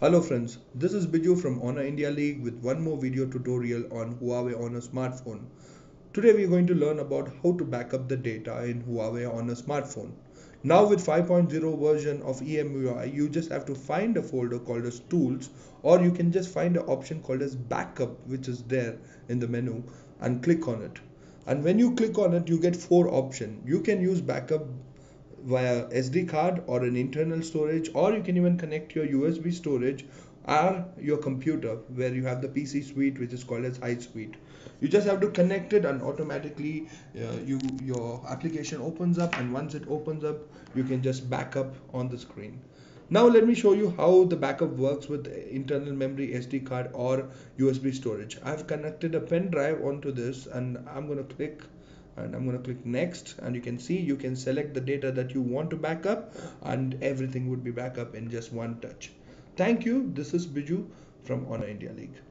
Hello friends, this is Biju from Honor India League with one more video tutorial on Huawei Honor smartphone. Today we are going to learn about how to backup the data in Huawei Honor smartphone. Now with 5.0 version of EMUI, you just have to find a folder called as tools or you can just find an option called as backup which is there in the menu and click on it. And when you click on it, you get four options. You can use backup via SD card or an internal storage or you can even connect your USB storage or your computer where you have the PC suite which is called as HiSuite. You just have to connect it and automatically uh, you your application opens up and once it opens up you can just backup on the screen. Now let me show you how the backup works with internal memory SD card or USB storage. I've connected a pen drive onto this and I'm going to click and I'm going to click next and you can see you can select the data that you want to back up and everything would be back up in just one touch. Thank you. This is Biju from Honor India League.